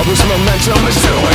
All this momentum is doing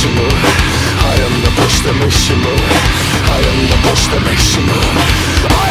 myślą I am the push the myślą I am the push the myślą